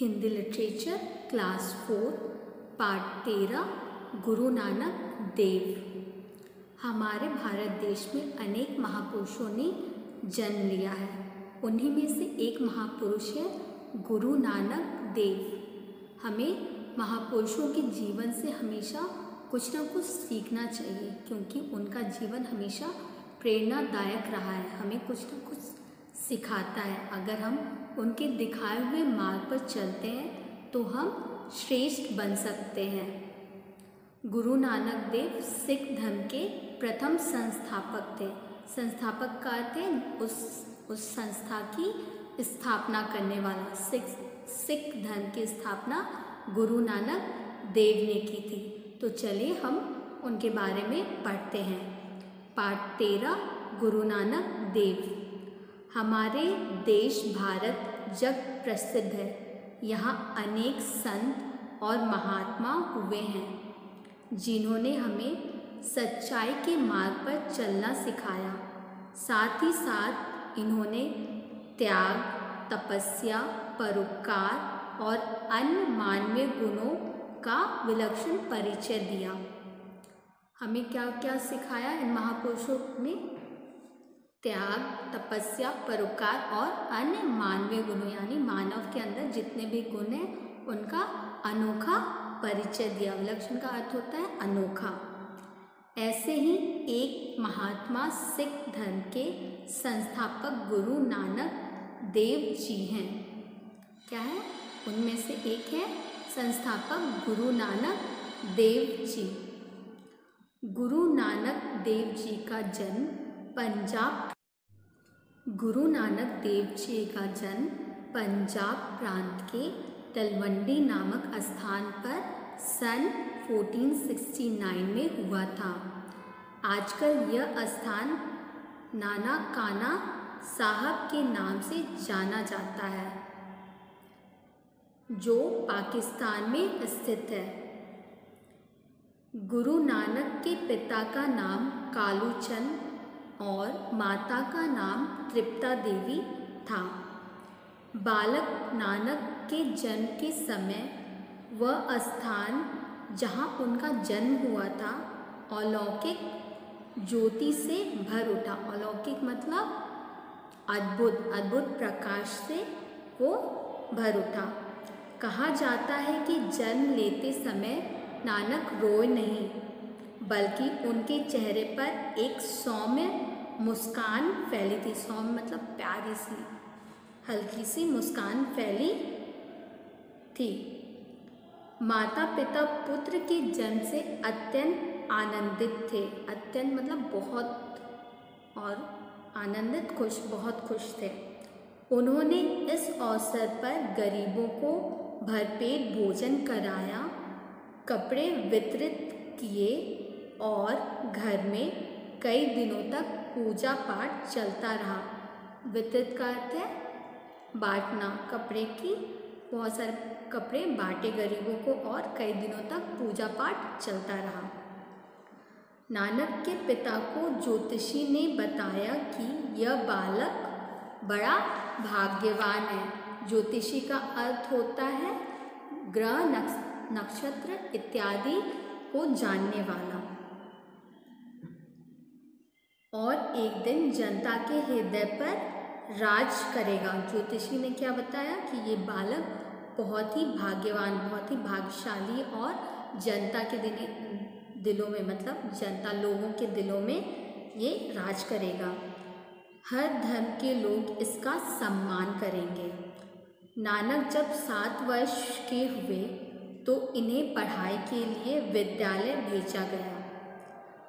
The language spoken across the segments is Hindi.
Hindi literature, class four, part तेरह, गुरु नानक देव। हमारे भारत देश में अनेक महापुरुषों ने जन्म लिया है। उन्हीं में से एक महापुरुष है गुरु नानक देव। हमें महापुरुषों के जीवन से हमेशा कुछ ना कुछ सीखना चाहिए, क्योंकि उनका जीवन हमेशा प्रेरणादायक रहा है। हमें कुछ ना कुछ सिखाता है। अगर हम उनके दिखाए हुए मार्ग पर चलते हैं तो हम श्रेष्ठ बन सकते हैं। गुरु नानक देव सिख धर्म के प्रथम संस्थापक थे। संस्थापक का थे? उस उस संस्था की स्थापना करने वाला। सिख सिख धर्म की स्थापना गुरु नानक देव ने की थी। तो चलिए हम उनके बारे में पढ़ते हैं। पाठ तेरह, गुरु नानक देव। हमारे देश भारत जग प्रसिद्ध है। यहाँ अनेक संत और महात्मा हुए हैं, जिन्होंने हमें सच्चाई के मार्ग पर चलना सिखाया। साथ ही साथ इन्होंने त्याग, तपस्या, परोपकार और अन्य मानवीय गुणों का विलक्षण परिचय दिया। हमें क्या क्या सिखाया इन महापुरुषों ने? त्याग, तपस्या, परोपकार और अन्य मानवीय गुणों, यानी मानव के अंदर जितने भी गुण हैं, उनका अनोखा परिचय दिया। विलक्षण का अर्थ होता है अनोखा। ऐसे ही एक महात्मा सिख धर्म के संस्थापक गुरु नानक देव जी हैं। क्या है? उनमें से एक है संस्थापक गुरु नानक देव जी। गुरु नानक देव जी का जन्म पंजाब गुरु नानक देव जी का जन्म पंजाब प्रांत के तलवंडी नामक स्थान पर सन 1469 में हुआ था। आजकल यह स्थान नाना काना साहब के नाम से जाना जाता है, जो पाकिस्तान में स्थित है। गुरु नानक के पिता का नाम कालू चंद और माता का नाम तृप्ता देवी था। बालक नानक के जन्म के समय वह स्थान जहाँ उनका जन्म हुआ था, अलौकिक ज्योति से भर उठा। अलौकिक मतलब अद्भुत अद्भुत प्रकाश से वो भर उठा। कहा जाता है कि जन्म लेते समय नानक रोए नहीं बल्कि उनके चेहरे पर एक सौम्य मुस्कान फैली थी, सौम्य मतलब प्यारी सी, हल्की सी मुस्कान फैली थी। माता पिता पुत्र के जन्म से अत्यंत आनंदित थे, अत्यंत मतलब बहुत और आनंदित खुश, बहुत खुश थे। उन्होंने इस अवसर पर गरीबों को भरपेट भोजन कराया, कपड़े वितरित किए और घर में कई दिनों तक पूजा पाठ चलता रहा। वितरित का अर्थ है, बांटना कपड़े की, बहुत सारे कपड़े बांटे गरीबों को और कई दिनों तक पूजा पाठ चलता रहा। नानक के पिता को ज्योतिषी ने बताया कि यह बालक बड़ा भाग्यवान है। ज्योतिषी का अर्थ होता है, ग्रह नक्ष नक्षत्र इत्यादि को जानने वाला। और एक दिन जनता के हृदय पर राज करेगा। ज्योतिषी ने क्या बताया कि ये बालक बहुत ही भाग्यवान, बहुत ही भाग्यशाली और जनता के दिन, दिलों में मतलब जनता लोगों के दिलों में ये राज करेगा। हर धर्म के लोग इसका सम्मान करेंगे। नानक जब सात वर्ष के हुए तो इन्हें पढ़ाई के लिए विद्यालय भेजा गया।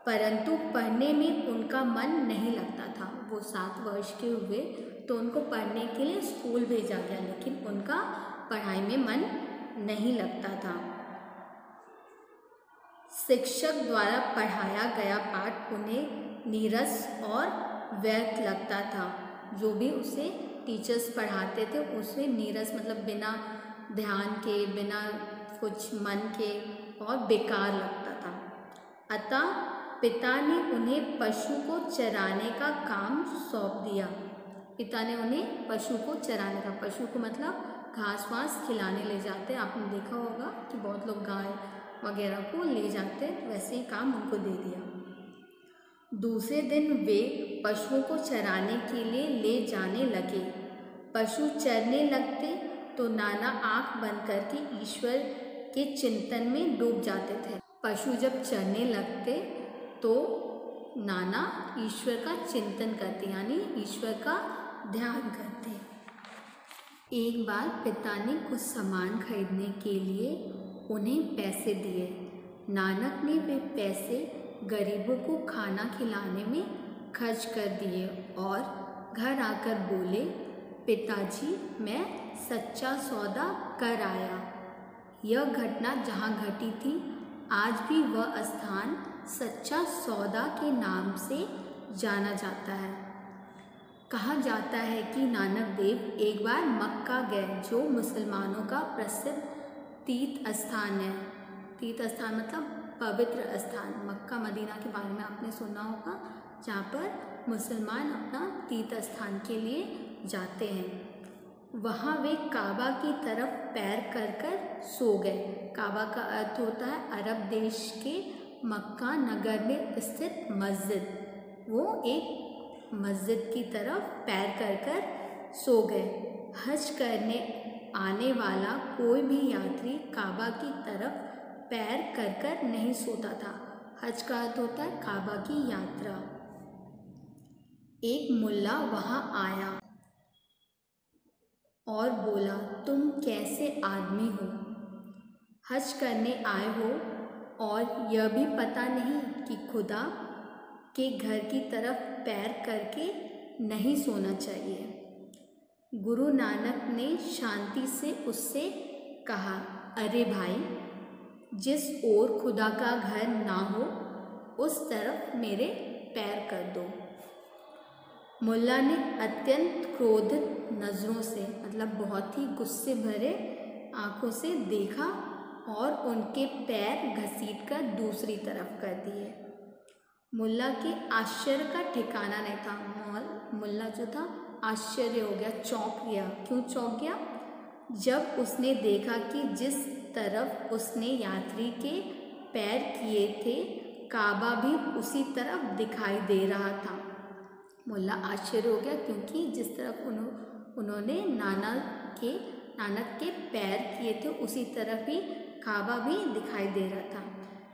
परंतु पढ़ने में उनका मन नहीं लगता था। वो सात वर्ष के हुए तो उनको पढ़ने के लिए स्कूल भेजा गया, लेकिन उनका पढ़ाई में मन नहीं लगता था। शिक्षक द्वारा पढ़ाया गया पाठ उन्हें नीरस और व्यर्थ लगता था। जो भी उसे टीचर्स पढ़ाते थे उसे नीरस मतलब बिना ध्यान के, बिना कुछ मन के और बेकार लगता था। अतः पिता ने उन्हें पशु को चराने का काम सौंप दिया। पिता ने उन्हें पशु को चराने का, पशु को मतलब घास वास खिलाने ले जाते। आपने देखा होगा कि बहुत लोग गाय वगैरह को ले जाते हैं वैसे ही काम उनको दे दिया। दूसरे दिन वे पशुओं को चराने के लिए ले जाने लगे। पशु चरने लगते तो नाना आँख बंद करके ईश्वर के चिंतन में डूब जाते थे। पशु जब चरने लगते तो नाना ईश्वर का चिंतन करते, यानी ईश्वर का ध्यान करते। एक बार पिता ने कुछ सामान खरीदने के लिए उन्हें पैसे दिए। नानक ने वे पैसे गरीबों को खाना खिलाने में खर्च कर दिए और घर आकर बोले, पिताजी, मैं सच्चा सौदा कर आया। यह घटना जहाँ घटी थी, आज भी वह स्थान सच्चा सौदा के नाम से जाना जाता है। कहा जाता है कि नानक देव एक बार मक्का गए, जो मुसलमानों का प्रसिद्ध तीर्थ स्थान है। तीर्थ स्थान मतलब पवित्र स्थान। मक्का, मदीना के बारे में आपने सुना होगा, जहाँ पर मुसलमान अपना तीर्थ स्थान के लिए जाते हैं। वहाँ वे काबा की तरफ़ पैर कर कर सो गए। काबा का अर्थ होता है अरब देश के मक्का नगर में स्थित मस्जिद। वो एक मस्जिद की तरफ़ पैर कर कर सो गए। हज करने आने वाला कोई भी यात्री काबा की तरफ़ पैर कर कर नहीं सोता था। हज का अर्थ होता है काबा की यात्रा। एक मुल्ला वहाँ आया और बोला, तुम कैसे आदमी हो? हज करने आए हो और यह भी पता नहीं कि खुदा के घर की तरफ़ पैर करके नहीं सोना चाहिए। गुरु नानक ने शांति से उससे कहा, अरे भाई, जिस ओर खुदा का घर ना हो, उस तरफ़ मेरे पैर कर दो। मुल्ला ने अत्यंत क्रोधित नज़रों से मतलब बहुत ही गुस्से भरे आँखों से देखा और उनके पैर घसीट कर दूसरी तरफ़ कर दिए। मुल्ला के आश्चर्य का ठिकाना नहीं था। मॉल, मुल्ला जो था, आश्चर्य हो गया, चौंक गया। क्यों चौंक गया? जब उसने देखा कि जिस तरफ़ उसने यात्री के पैर किए थे, काबा भी उसी तरफ़ दिखाई दे रहा था। मुल्ला आश्चर्य हो गया क्योंकि जिस तरफ़ उन्हों, उन्होंने नाना के, नानक के पैर किए थे, उसी तरफ़ ही काबा भी दिखाई दे रहा था।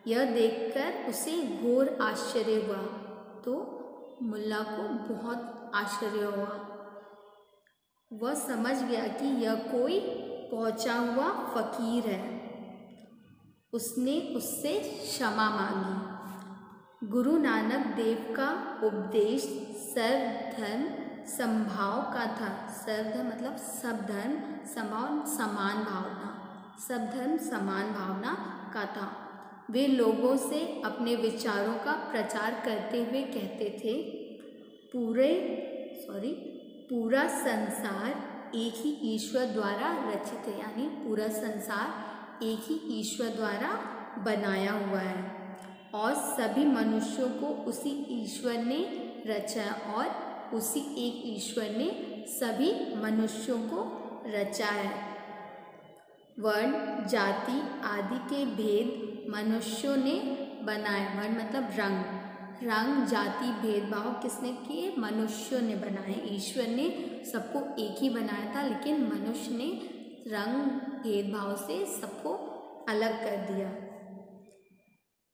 यह देखकर उसे घोर आश्चर्य हुआ। तो मुल्ला को बहुत आश्चर्य हुआ। वह समझ गया कि यह कोई पहुँचा हुआ फकीर है। उसने उससे क्षमा मांगी। गुरु नानक देव का उपदेश सर्वधर्म संभाव का था। सर्वधर्म मतलब सब धर्म समान समान भावना सब धर्म समान भावना का था। वे लोगों से अपने विचारों का प्रचार करते हुए कहते थे, पूरे सॉरी पूरा संसार एक ही ईश्वर द्वारा रचित है, यानी पूरा संसार एक ही ईश्वर द्वारा बनाया हुआ है। और सभी मनुष्यों को उसी ईश्वर ने रचा और उसी एक ईश्वर ने सभी मनुष्यों को रचा है। वर्ण, जाति आदि के भेद मनुष्यों ने बनाए। वर्ण मतलब रंग। रंग, जाति, भेदभाव किसने किए? मनुष्यों ने बनाए। ईश्वर ने सबको एक ही बनाया था, लेकिन मनुष्य ने रंग, भेदभाव से सबको अलग कर दिया।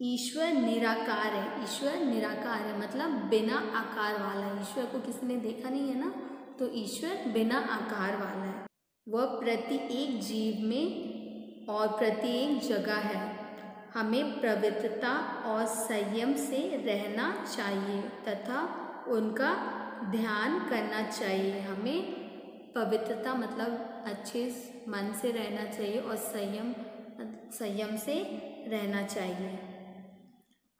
ईश्वर निराकार है। ईश्वर निराकार है मतलब बिना आकार वाला है। ईश्वर को किसी ने देखा नहीं है ना? तो ईश्वर बिना आकार वाला है। वह प्रत्येक जीव में और प्रत्येक जगह है। हमें पवित्रता और संयम से रहना चाहिए तथा उनका ध्यान करना चाहिए। हमें पवित्रता मतलब अच्छे मन से रहना चाहिए और संयम संयम से रहना चाहिए।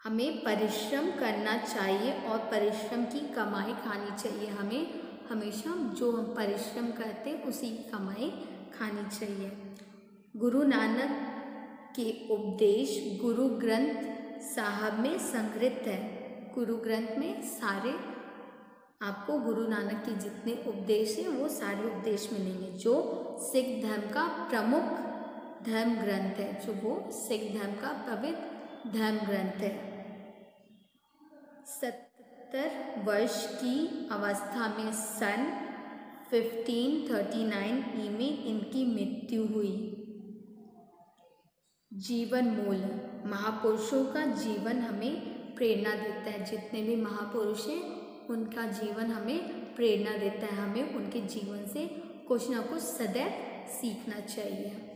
हमें परिश्रम करना चाहिए और परिश्रम की कमाई खानी चाहिए। हमें हमेशा जो हम परिश्रम करते हैं, उसी की कमाई खानी चाहिए। गुरु नानक के उपदेश गुरु ग्रंथ साहब में संग्रहित है। गुरु ग्रंथ में सारे आपको गुरु नानक के जितने उपदेश हैं, वो सारे उपदेश मिलेंगे। जो सिख धर्म का प्रमुख धर्म ग्रंथ है, जो वो सिख धर्म का पवित्र धर्म ग्रंथ है। सत्तर वर्ष की अवस्था में सन 1539 ई में इनकी मृत्यु हुई। जीवन मूल, महापुरुषों का जीवन हमें प्रेरणा देता है। जितने भी महापुरुष हैं, उनका जीवन हमें प्रेरणा देता है। हमें उनके जीवन से कुछ ना कुछ सदैव सीखना चाहिए।